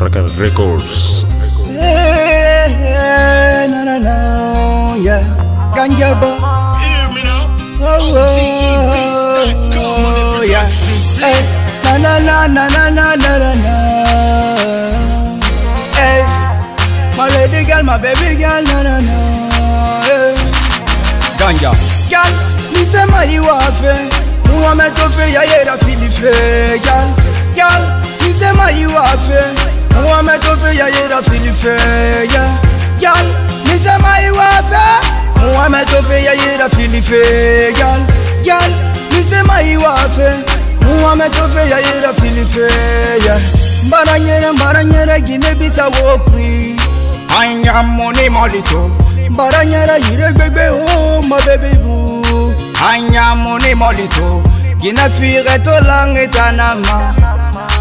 Record Records. Hey, hey, na na na, yeah. Ganja ba, Hear me now. oh, oh, oh, yeah. Hey, na na na na na na na na na. Hey, my lady girl, my baby girl, na na na. Hey. Ganja, girl, nisema iwafe, muwame tofe ya yera filife, girl, girl, filifeya yal nisema iwafe muwametofeya yira filife yal yal nisema iwafe muwametofeya yira filifeya mbaranyere mbaranyere gine bisa wokri. Anyamuni molito mbaranyere yire gbegbe o mabebibu anyamuni molito gine fire to langitanama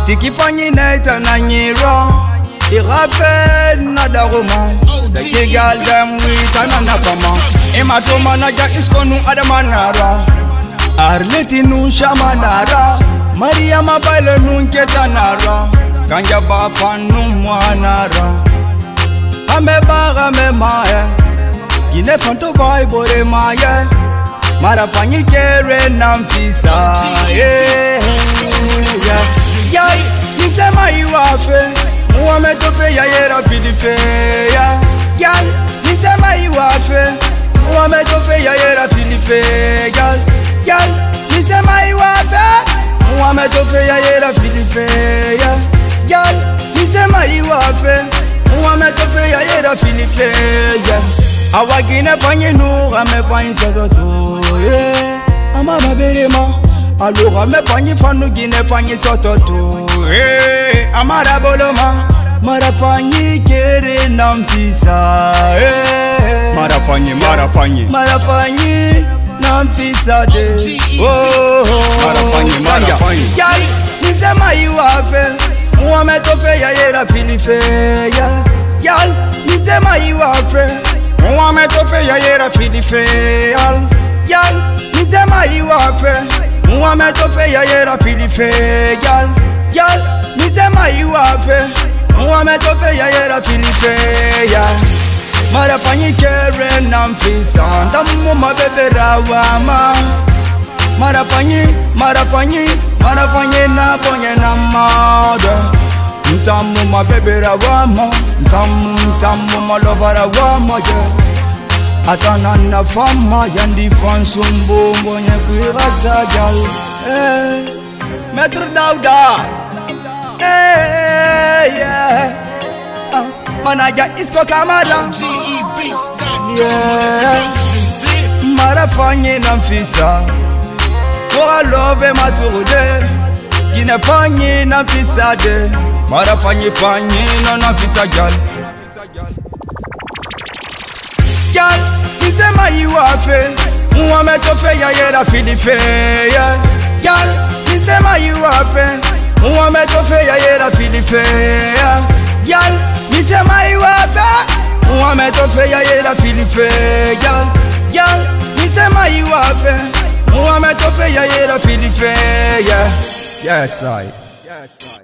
tikifanyi na itananyirɔ irafel nadaroman Seki gal dem with anana fama Imato manaja iskonu adamanara Arleti nu shamanara Maria mabale nu nketanara Kanja bafan nu mwanara Ame baga me mae Gine fanto bai bore maye Mara fanyi kere namfisa eh, eh, eh, Yeah, yeah Nisema iwafe. Who am I to pay a year of the fair? Girl, me tell my you are fair. Who am I to pay a year of the fair? Me tell ya yera are ya, gyal, am I to pay a year me tell ya yera are ya. A year of the fair? awagine panye nura me panye sototo ye ama mabelema alora me panye fanu gine panye sototo amara boloma. Marafanyike kere na mfisa eh. hey. marafanye marafanye marafanye na mfisa de. Oh, oh. marafanye marafanye yai nisema iwafe. Ya yera filifeya yal nisema iwafe. Ya yera filifeyal yal nisema iwafe. Ya yera filifeyal ape Mohamed Ope, ea era Filipea Marea panichere n-am fi santa Muma bebe rawama Mara panyi, mara panyi Mara panyi na ponye na mada Ntamu ma bebe rawama Ntamu, ntamu ma lova rawama yeah. Atana na fama Yandi fansu mbongo nye kuirasa jal hey. Eh, Metru Dauda Hey, yeah. Ah, uh, manager Isco Camara yeah. mara fangi na mfisa koalove oh, masurude kine fangi na mfisa de mara fangi fangi no na mfisa gal gal isema iwafe muwametofe yayera filife yeah. gal mai iwafe muwame tofeya yera filifeya yal nisemaiwape muwame ah. tofeya yera filifeya yal nisemaiwape muwame eh. tofeya yera filifeya yes, I. Yes, I.